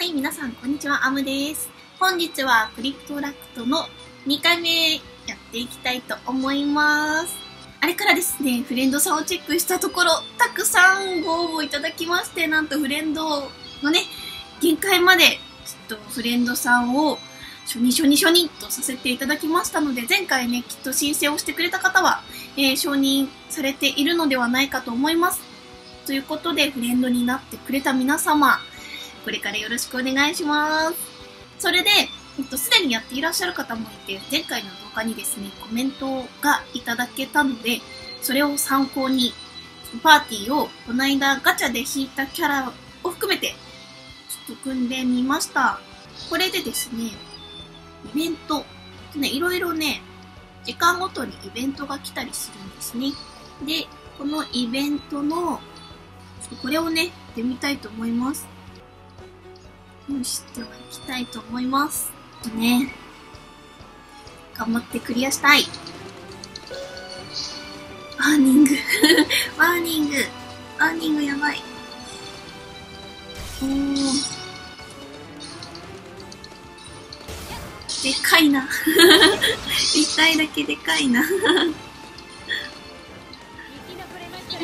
はい、皆さん、こんにちは。アムです。本日はクリプトラクトの2回目やっていきたいと思います。あれからですね、フレンドさんをチェックしたところ、たくさんご応募いただきまして、なんとフレンドのね、限界まで、ちょっとフレンドさんを初日初日初日とさせていただきましたので、前回ね、きっと申請をしてくれた方は、えー、承認されているのではないかと思います。ということで、フレンドになってくれた皆様、これからよろしくお願いします。それで、えっと、すでにやっていらっしゃる方もいて、前回の動画にですね、コメントがいただけたので、それを参考に、パーティーをこの間ガチャで引いたキャラを含めて、ちょっと組んでみました。これでですね、イベント、ね、いろいろね、時間ごとにイベントが来たりするんですね。で、このイベントの、これをね、やってみたいと思います。よし、ではいきたいと思います。ね。頑張ってクリアしたい。ワーニング ワーニング。ワーニングやばい。おー。でかいな。一体だけでかいな。と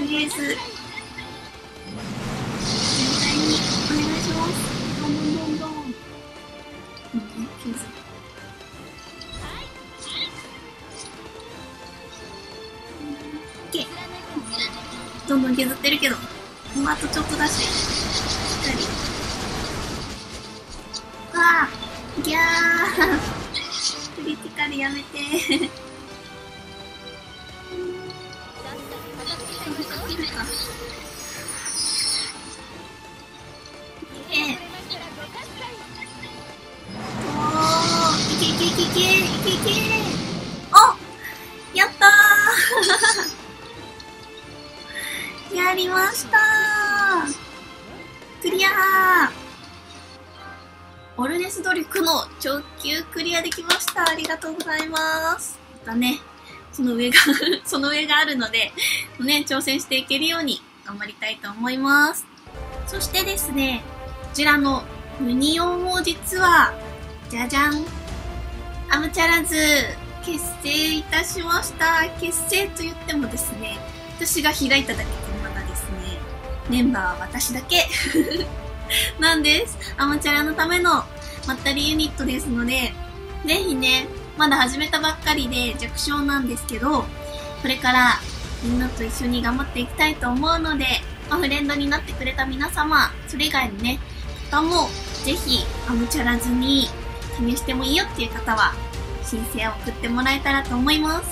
りあえず、どんどん削ってるけど、もうあとちょっとだし、しっかり。わあ、ギャー。クリティカルやめて。えおー、いけいけいけいけいけいけりましたクリアオルネス努力の直球クリアできました。ありがとうございます。またね、その上が その上があるので、ね、挑戦していけるように頑張りたいと思います。そしてですね、こちらのユニオンを実は、じゃじゃんアムチャラズ結成いたしました。結成と言ってもですね、私が開いただけ、メンバーは私だけ なんです。アマチュアのためのまったりユニットですので、ぜひね、まだ始めたばっかりで弱小なんですけど、これからみんなと一緒に頑張っていきたいと思うので、まあ、フレンドになってくれた皆様、それ以外にね、方もぜひアムチャラズに加入してもいいよっていう方は、申請を送ってもらえたらと思います。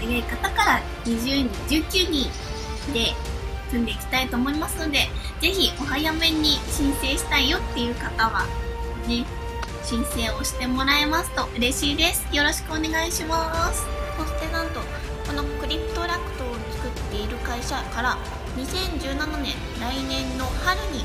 早い方から20人、19人で組んでいきたいと思いますので、ぜひお早めに申請したいよっていう方は、ね、申請をしてもらえますと嬉しいです。よろしくお願いします。そしてなんと、このクリプトラクトを作っている会社から2017年来年の春に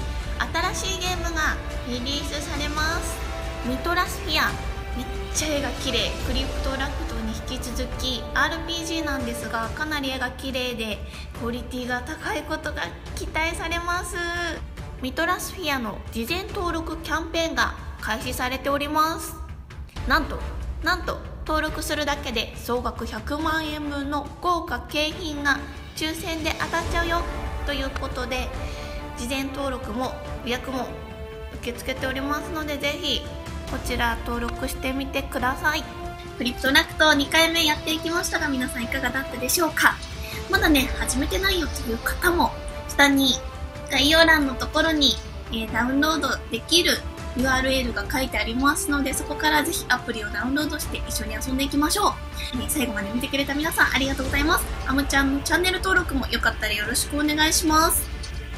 新しいゲームがリリースされます。ミトラスフィア。めっちゃ絵が綺麗。クリプトラクトに引き続き RPG なんですがかなり絵が綺麗でクオリティが高いことが期待されます。ミトラスフィアの事前登録キャンペーンが開始されております。なんとなんと登録するだけで総額100万円分の豪華景品が抽選で当たっちゃうよ。ということで事前登録も予約も受け付けておりますのでぜひこちら登録してみてください。クリプトラクト2回目やっていきましたが皆さんいかがだったでしょうか？まだね、始めてないよという方も、下に概要欄のところに、えー、ダウンロードできる URL が書いてありますので、そこからぜひアプリをダウンロードして一緒に遊んでいきましょう。えー、最後まで見てくれた皆さんありがとうございます。アムちゃんのチャンネル登録もよかったらよろしくお願いします。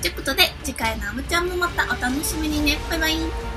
ということで、次回のアムちゃんもまたお楽しみにね。バイバイ。